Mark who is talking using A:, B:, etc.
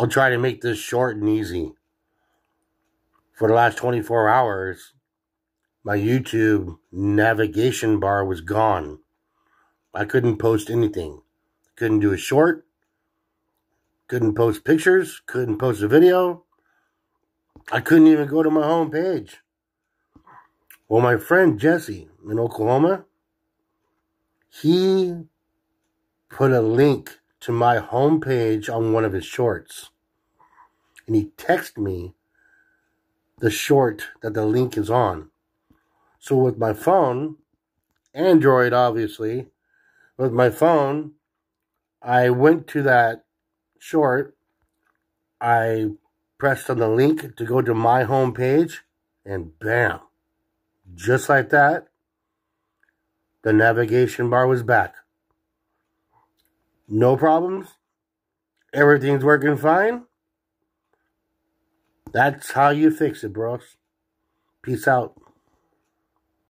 A: I'll try to make this short and easy. For the last 24 hours, my YouTube navigation bar was gone. I couldn't post anything. Couldn't do a short. Couldn't post pictures. Couldn't post a video. I couldn't even go to my home page. Well, my friend Jesse in Oklahoma, he put a link to my home page on one of his shorts. And he texted me the short that the link is on. So with my phone, Android obviously, with my phone, I went to that short. I pressed on the link to go to my home page, and bam, just like that, the navigation bar was back. No problems. Everything's working fine. That's how you fix it, bros. Peace out.